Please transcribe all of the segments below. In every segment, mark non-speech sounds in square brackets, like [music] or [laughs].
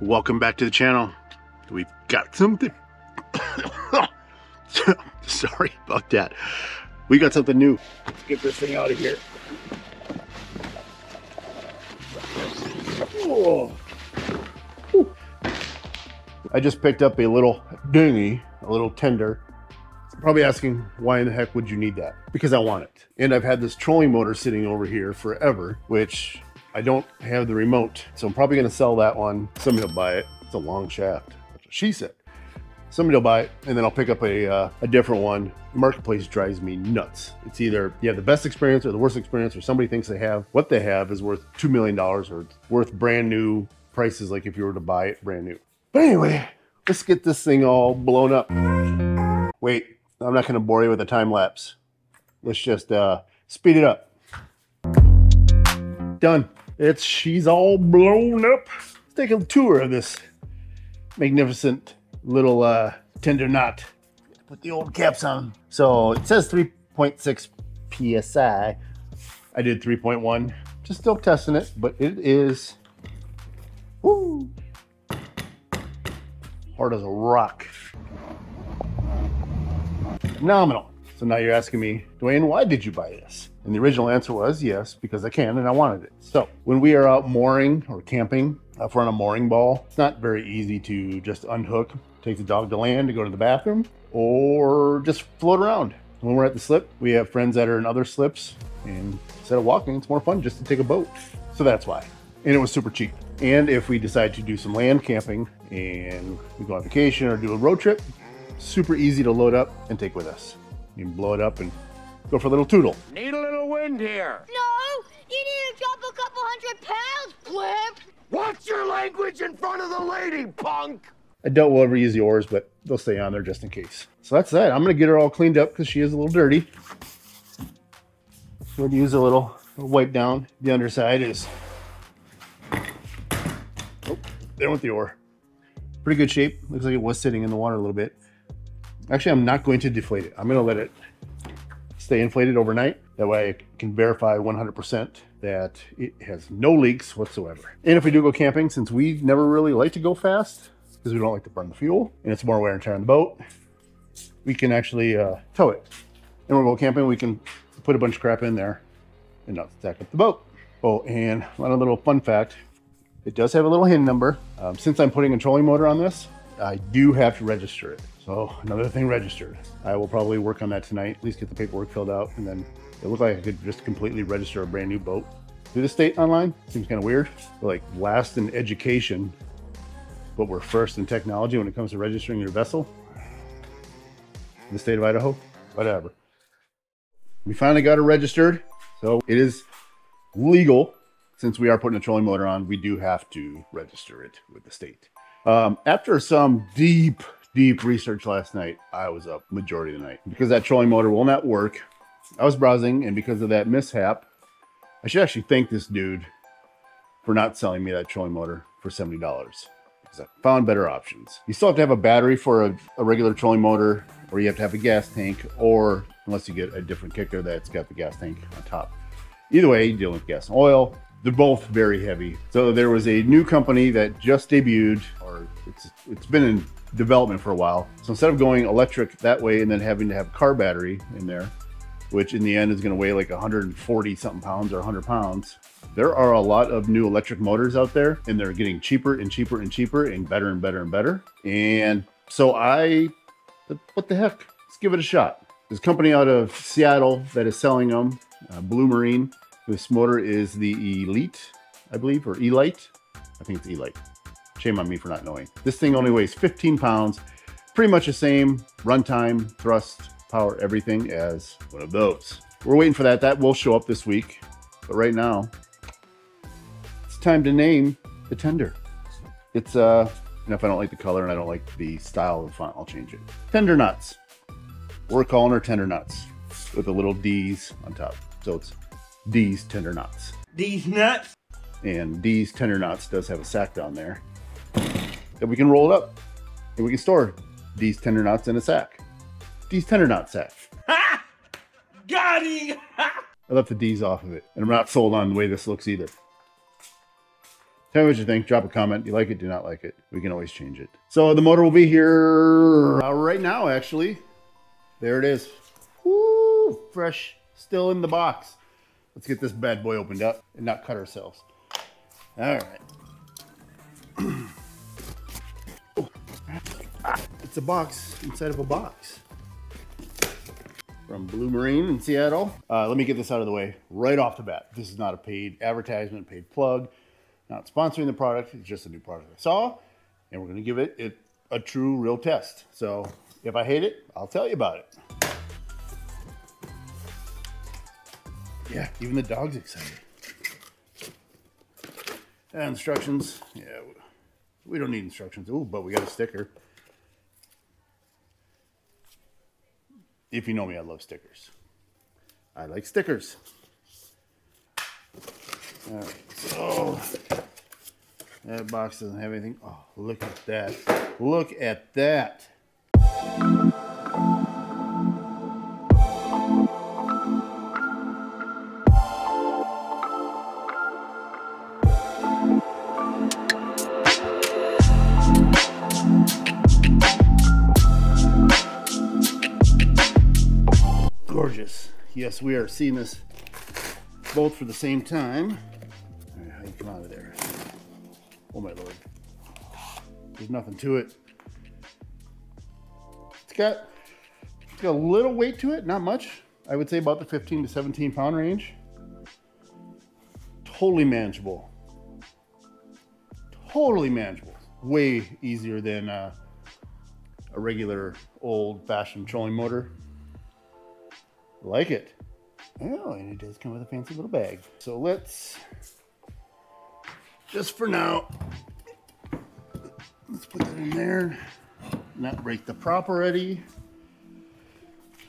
welcome back to the channel. We've got something. [coughs] Sorry about that. We got something new. Let's get this thing out of here. Oh. I just picked up a little dinghy, a little tender. Probably asking why in the heck would you need that? Because I want it. And I've had this trolling motor sitting over here forever, which I don't have the remote. So I'm probably gonna sell that one. Somebody will buy it. It's a long shaft. She said. Somebody will buy it, and then I'll pick up a, uh, a different one. Marketplace drives me nuts. It's either you have the best experience or the worst experience, or somebody thinks they have what they have is worth $2 million or worth brand new prices, like if you were to buy it brand new. But anyway, let's get this thing all blown up. Wait, I'm not gonna bore you with a time lapse. Let's just uh, speed it up. Done. It's, she's all blown up. Let's take a tour of this magnificent little uh, tender knot. Put the old caps on. So it says 3.6 PSI. I did 3.1. Just still testing it, but it is woo, hard as a rock. Phenomenal. So now you're asking me, Dwayne, why did you buy this? And the original answer was yes, because I can and I wanted it. So when we are out mooring or camping, if we're on a mooring ball, it's not very easy to just unhook, take the dog to land to go to the bathroom, or just float around. When we're at the slip, we have friends that are in other slips, and instead of walking, it's more fun just to take a boat. So that's why. And it was super cheap. And if we decide to do some land camping and we go on vacation or do a road trip, super easy to load up and take with us. You can blow it up and go for a little tootle. Need a little wind here. No, you need to drop a couple hundred pounds, Blimp. Watch your language in front of the lady, punk. I doubt we'll ever use the oars, but they'll stay on there just in case. So that's that. I'm gonna get her all cleaned up because she is a little dirty. We'll use a little wipe down. The underside is, oh, there went the oar. Pretty good shape. Looks like it was sitting in the water a little bit. Actually, I'm not going to deflate it. I'm gonna let it stay inflated overnight. That way I can verify 100% that it has no leaks whatsoever. And if we do go camping, since we never really like to go fast, because we don't like to burn the fuel, and it's more wear and tear on the boat, we can actually uh, tow it. And when we go camping, we can put a bunch of crap in there and not stack up the boat. Oh, and one little fun fact, it does have a little HIN number. Um, since I'm putting a trolling motor on this, I do have to register it. So another thing registered. I will probably work on that tonight, at least get the paperwork filled out, and then it looked like I could just completely register a brand new boat through the state online. Seems kind of weird. We're like last in education, but we're first in technology when it comes to registering your vessel. In the state of Idaho, whatever. We finally got it registered, so it is legal. Since we are putting a trolling motor on, we do have to register it with the state. Um, after some deep, deep research last night, I was up majority of the night because that trolling motor will not work. I was browsing, and because of that mishap, I should actually thank this dude for not selling me that trolling motor for $70 because I found better options. You still have to have a battery for a, a regular trolling motor, or you have to have a gas tank, or unless you get a different kicker that's got the gas tank on top. Either way, you're dealing with gas and oil. They're both very heavy. So there was a new company that just debuted, or it's it's been in development for a while. So instead of going electric that way and then having to have car battery in there, which in the end is going to weigh like 140 something pounds or 100 pounds. There are a lot of new electric motors out there and they're getting cheaper and cheaper and cheaper and better and better and better. And so I, what the heck? Let's give it a shot. There's a company out of Seattle that is selling them, uh, Blue Marine. This motor is the eLite, I believe, or eLite. I think it's eLite. Shame on me for not knowing. This thing only weighs 15 pounds. Pretty much the same runtime, thrust, power, everything as one of those. We're waiting for that. That will show up this week. But right now, it's time to name the tender. It's, uh, and if I don't like the color and I don't like the style of the font, I'll change it. Tender Nuts. We're calling her Tender Nuts with the little D's on top. So it's D's Tender Nuts. These nuts. And D's Tender Nuts does have a sack down there that we can roll it up and we can store these Tender knots in a sack. These Tender Knot sack. Ha! [laughs] Got! I left the D's off of it, and I'm not sold on the way this looks either. Tell me what you think. Drop a comment. You like it, do not like it. We can always change it. So the motor will be here uh, right now, actually. There it is. Woo! Fresh. Still in the box. Let's get this bad boy opened up and not cut ourselves. All right. [clears throat] It's a box inside of a box from Blue Marine in Seattle. Uh, let me get this out of the way right off the bat. This is not a paid advertisement, paid plug, not sponsoring the product. It's just a new product I saw, and we're going to give it, it a true, real test. So if I hate it, I'll tell you about it. Yeah, even the dog's excited. And instructions, yeah, we don't need instructions. Ooh, but we got a sticker. If you know me, I love stickers. I like stickers. All right, so that box doesn't have anything. Oh, look at that. Look at that. Yes, we are seeing this both for the same time. All right, how you come out of there? Oh my lord. There's nothing to it. It's got it's got a little weight to it, not much. I would say about the 15 to 17 pound range. Totally manageable. Totally manageable. Way easier than uh, a regular old fashioned trolling motor. Like it. Oh, and it does come with a fancy little bag. So let's, just for now, let's put that in there. Not break the prop already.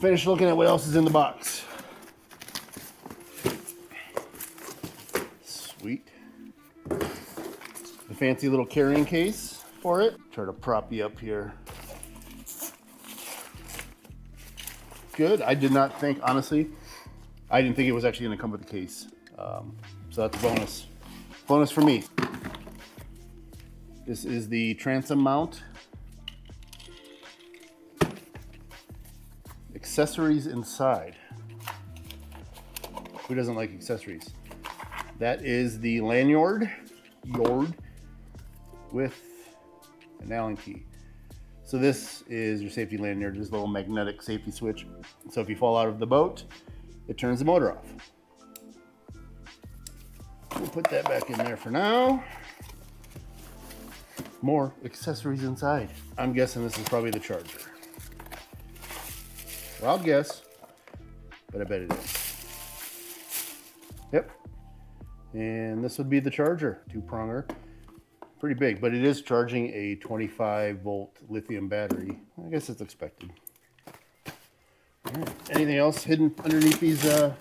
Finish looking at what else is in the box. Sweet. The fancy little carrying case for it. Try to prop you up here. Good. I did not think, honestly, I didn't think it was actually going to come with the case. Um, so that's a bonus. Bonus for me. This is the transom mount. Accessories inside. Who doesn't like accessories? That is the lanyard, yard, with an Allen key. So this is your safety lanyard, this little magnetic safety switch. So if you fall out of the boat, it turns the motor off. We'll put that back in there for now. More accessories inside. I'm guessing this is probably the charger. Wild guess, but I bet it is. Yep. And this would be the charger, two pronger pretty big, but it is charging a 25 volt lithium battery. I guess it's expected. Anything else hidden underneath these uh,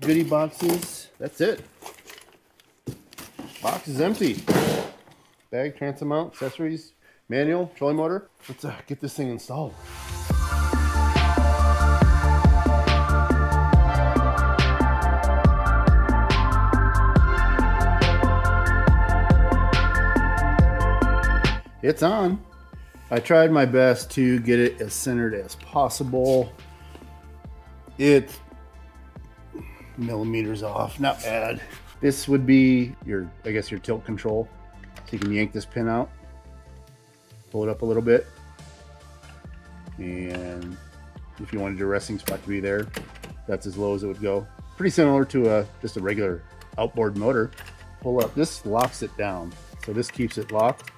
goodie boxes? That's it. Box is empty. Bag, transom mount, accessories, manual, trolling motor. Let's uh, get this thing installed. It's on. I tried my best to get it as centered as possible. It's millimeters off, not bad. This would be your, I guess your tilt control. So you can yank this pin out, pull it up a little bit. And if you wanted your resting spot to be there, that's as low as it would go. Pretty similar to a, just a regular outboard motor. Pull up, this locks it down. So this keeps it locked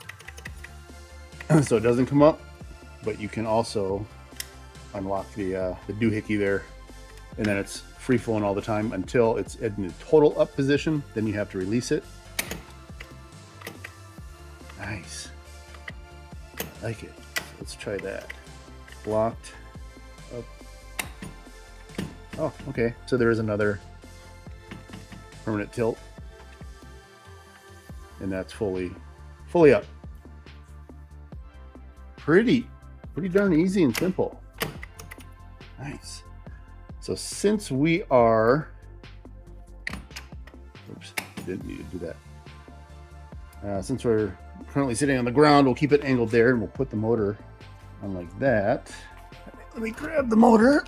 [clears throat] so it doesn't come up, but you can also unlock the, uh, the doohickey there and then it's free flowing all the time until it's in the total up position. Then you have to release it. Nice. I like it. Let's try that. Blocked. Up. Oh, okay. So there is another permanent tilt. And that's fully, fully up pretty, pretty darn easy and simple. Nice. So since we are, oops, didn't need to do that. Uh, since we're currently sitting on the ground, we'll keep it angled there and we'll put the motor on like that. Let me grab the motor.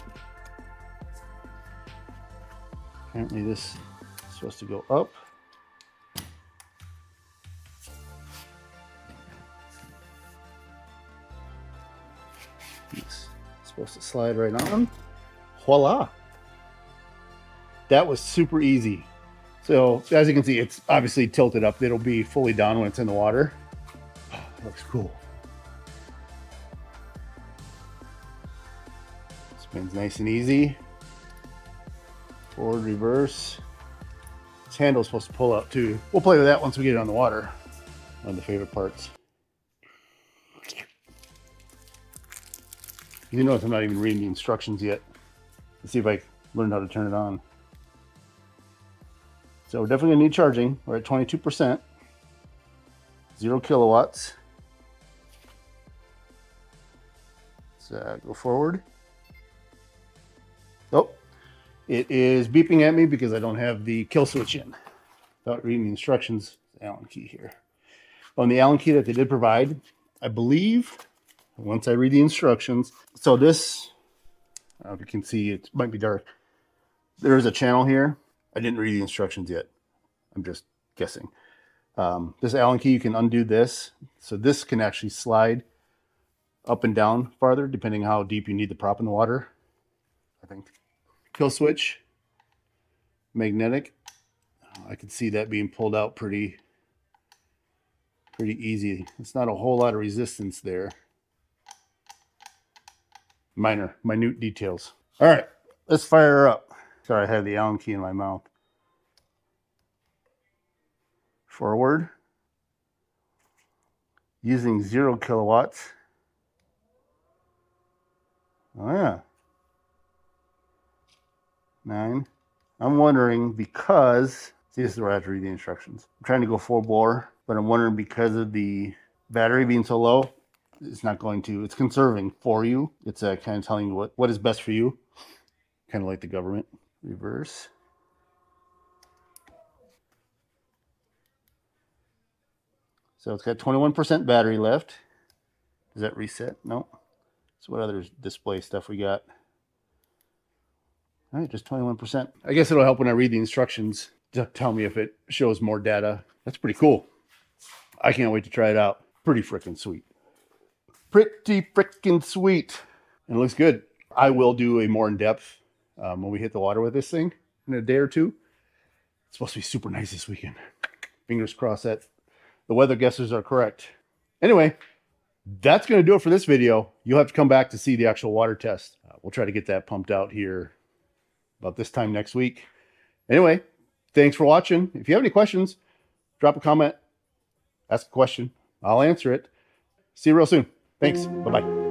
Apparently this is supposed to go up. It's supposed to slide right on. Voila! That was super easy. So as you can see, it's obviously tilted up. It'll be fully down when it's in the water. looks cool. Spins nice and easy. Forward, reverse. This handle's supposed to pull up too. We'll play with that once we get it on the water. One of the favorite parts. You notice I'm not even reading the instructions yet. Let's see if I learned how to turn it on. So we're definitely gonna need charging. We're at 22%, zero kilowatts. Uh, go forward. Oh, it is beeping at me because I don't have the kill switch in. Without reading the instructions, Allen key here. On the Allen key that they did provide, I believe, once I read the instructions, so this, I don't know if you can see, it might be dark. There is a channel here I didn't read the instructions yet. I'm just guessing. Um, this Allen key, you can undo this. So this can actually slide up and down farther, depending how deep you need the prop in the water. I think. Kill switch, magnetic. I can see that being pulled out pretty, pretty easy. It's not a whole lot of resistance there. Minor, minute details. All right, let's fire her up. Sorry, I had the Allen key in my mouth. Forward. Using zero kilowatts. Oh yeah. Nine. I'm wondering because, see this is where I have to read the instructions. I'm trying to go full bore, but I'm wondering because of the battery being so low, it's not going to, it's conserving for you. It's uh, kind of telling you what, what is best for you. Kind of like the government reverse. So it's got 21% battery left. Does that reset? No. So what other display stuff we got? All right, just 21%. I guess it'll help when I read the instructions to tell me if it shows more data. That's pretty cool. I can't wait to try it out. Pretty freaking sweet. Pretty freaking sweet. And it looks good. I will do a more in-depth um, when we hit the water with this thing in a day or two. It's supposed to be super nice this weekend. Fingers crossed that the weather guesses are correct. Anyway, that's going to do it for this video. You'll have to come back to see the actual water test. Uh, we'll try to get that pumped out here about this time next week. Anyway, thanks for watching. If you have any questions, drop a comment, ask a question. I'll answer it. See you real soon. Thanks. Bye-bye.